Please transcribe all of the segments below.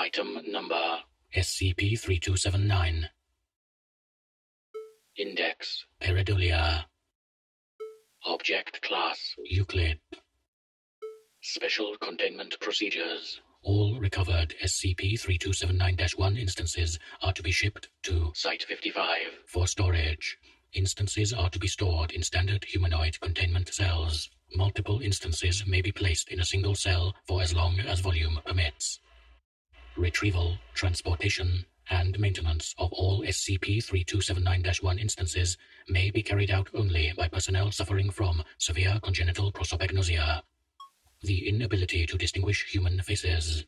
Item number SCP-3279 Index. Pareidolia. Object Class. Euclid. Special Containment Procedures. All recovered SCP-3279-1 instances are to be shipped to Site 55 for storage. Instances are to be stored in standard humanoid containment cells. Multiple instances may be placed in a single cell for as long as volume permits. Retrieval, transportation, and maintenance of all SCP-3279-1 instances may be carried out only by personnel suffering from severe congenital prosopagnosia. The inability to distinguish human faces.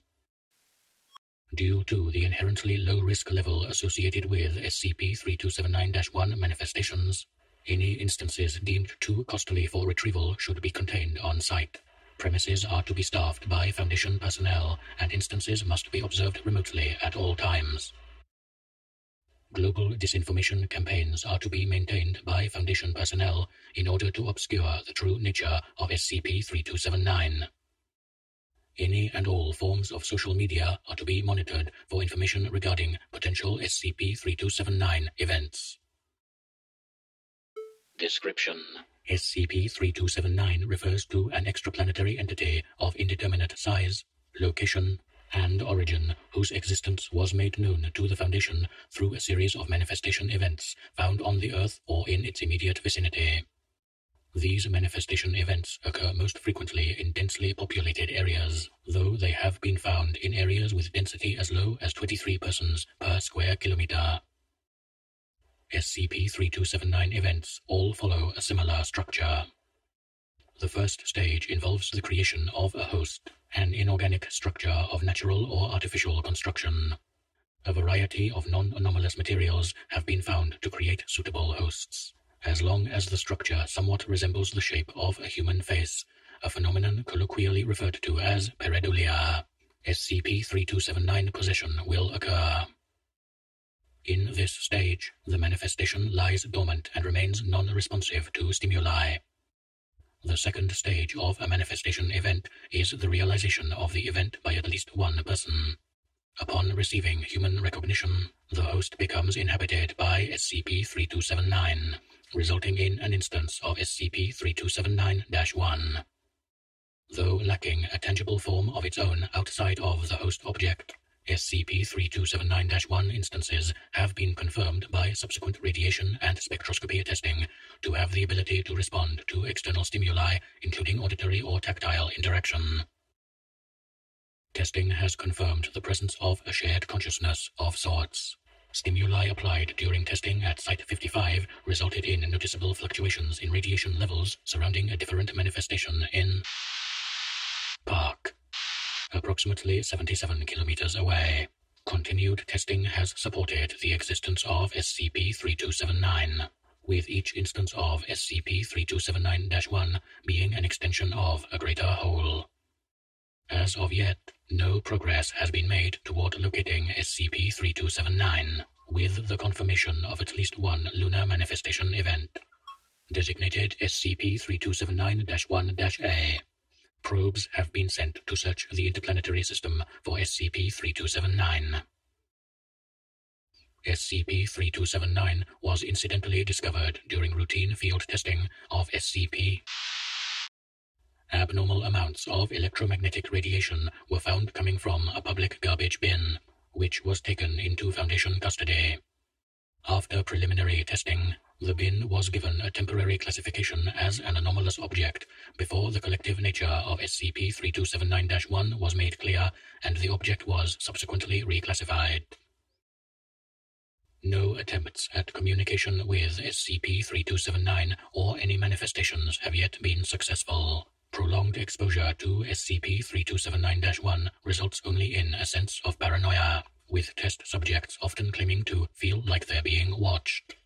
Due to the inherently low risk level associated with SCP-3279-1 manifestations, any instances deemed too costly for retrieval should be contained on site. Premises are to be staffed by Foundation personnel, and instances must be observed remotely at all times. Global disinformation campaigns are to be maintained by Foundation personnel in order to obscure the true nature of SCP-3279. Any and all forms of social media are to be monitored for information regarding potential SCP-3279 events. Description SCP-3279 refers to an extraplanetary entity of indeterminate size, location, and origin whose existence was made known to the Foundation through a series of manifestation events found on the Earth or in its immediate vicinity. These manifestation events occur most frequently in densely populated areas, though they have been found in areas with density as low as 23 persons per square kilometer. SCP-3279 events all follow a similar structure. The first stage involves the creation of a host, an inorganic structure of natural or artificial construction. A variety of non-anomalous materials have been found to create suitable hosts. As long as the structure somewhat resembles the shape of a human face, a phenomenon colloquially referred to as pareidolia, SCP-3279 possession will occur. In this stage, the manifestation lies dormant and remains non-responsive to stimuli. The second stage of a manifestation event is the realization of the event by at least one person. Upon receiving human recognition, the host becomes inhabited by SCP-3279, resulting in an instance of SCP-3279-1. Though lacking a tangible form of its own outside of the host object, SCP-3279-1 instances have been confirmed by subsequent radiation and spectroscopy testing to have the ability to respond to external stimuli, including auditory or tactile interaction. Testing has confirmed the presence of a shared consciousness of sorts. Stimuli applied during testing at Site 55 resulted in noticeable fluctuations in radiation levels surrounding a different manifestation in Park approximately 77 kilometers away. Continued testing has supported the existence of SCP-3279, with each instance of SCP-3279-1 being an extension of a greater whole. As of yet, no progress has been made toward locating SCP-3279, with the confirmation of at least one lunar manifestation event, designated SCP-3279-1-A. Probes have been sent to search the interplanetary system for SCP-3279. SCP-3279 was incidentally discovered during routine field testing of SCP. Abnormal amounts of electromagnetic radiation were found coming from a public garbage bin, which was taken into Foundation custody. After preliminary testing, the bin was given a temporary classification as an anomalous object before the collective nature of SCP-3279-1 was made clear and the object was subsequently reclassified. No attempts at communication with SCP-3279 or any manifestations have yet been successful. Prolonged exposure to SCP-3279-1 results only in a sense of paranoia with test subjects often claiming to feel like they're being watched.